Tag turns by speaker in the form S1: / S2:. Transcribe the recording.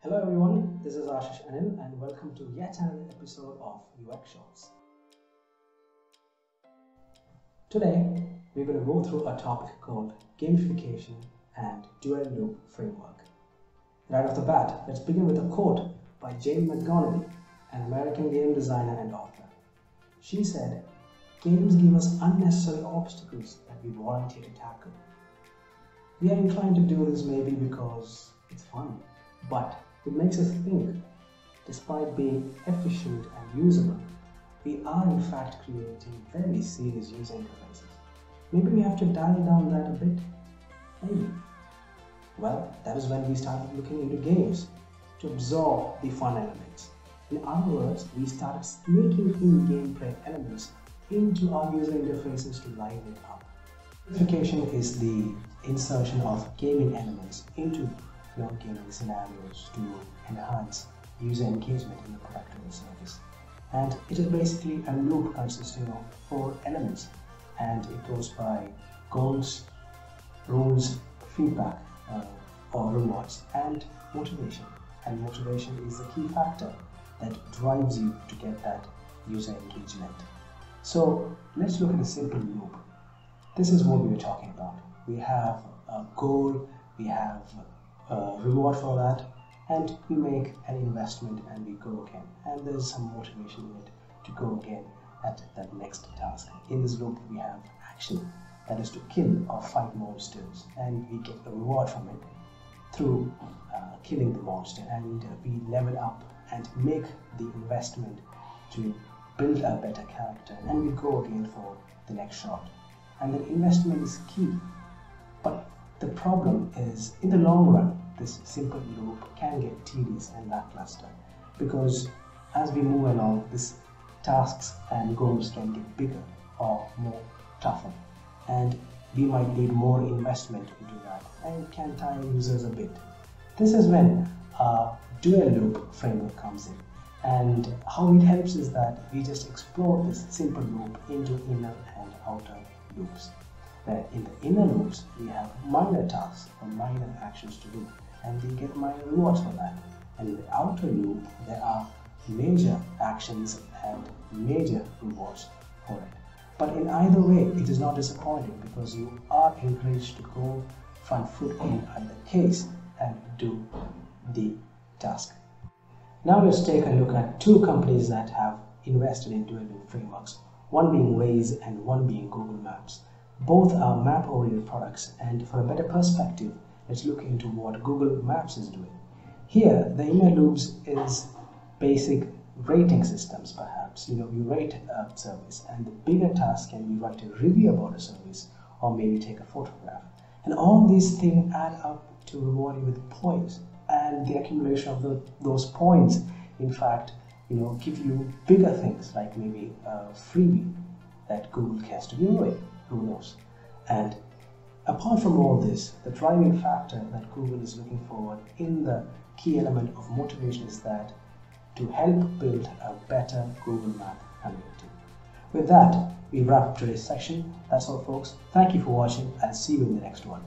S1: Hello everyone, this is Ashish Anil and welcome to yet another episode of UX Shots. Today we're going to go through a topic called gamification and dual loop framework. Right off the bat, let's begin with a quote by Jane McGonigal, an American game designer and author. She said, Games give us unnecessary obstacles that we volunteer to tackle. We are inclined to do this maybe because it's fun, but it makes us think. Despite being efficient and usable, we are in fact creating very serious user interfaces. Maybe we have to dial down that a bit. Maybe. Well, that is when we started looking into games to absorb the fun elements. In other words, we started sneaking in gameplay elements into our user interfaces to liven it up. Gamification is the insertion of gaming elements into non-gaming scenarios to enhance user engagement in the product or service. And it is basically a loop consisting of four elements and it goes by goals, rules, feedback uh, or rewards and motivation. And motivation is the key factor that drives you to get that user engagement. So let's look at a simple loop. This is what we were talking about. We have a goal, we have a reward for that, and we make an investment and we go again. And there's some motivation in it to go again at that next task. In this loop, we have action that is to kill or fight monsters, and we get a reward from it through uh, killing the monster, and we level up and make the investment to build a better character and we go again for the next shot. And the investment is key. But the problem is, in the long run, this simple loop can get tedious and lackluster because as we move along, these tasks and goals can get bigger or more tougher. And we might need more investment into that and it can tire users a bit. This is when a dual loop framework comes in and how it helps is that we just explore this simple loop into inner and outer loops. Where in the inner loops, we have minor tasks or minor actions to do, and we get minor rewards for that. And in the outer loop, there are major actions and major rewards for it. But in either way, it is not disappointing because you are encouraged to go front foot in either case and do the task. Now let's take a look at two companies that have invested in loop frameworks, one being Waze and one being Google Maps. Both are map-oriented products and for a better perspective, let's look into what Google Maps is doing. Here, the inner loops is basic rating systems perhaps. You know, you rate a service and the bigger task can be write a review about a service or maybe take a photograph. And all these things add up to reward you with points and the accumulation of the, those points in fact you know give you bigger things like maybe a freebie that Google cares to give away who knows? And apart from all this the driving factor that Google is looking for in the key element of motivation is that to help build a better Google Map community with that we wrap up today's session. That's all folks. Thank you for watching and see you in the next one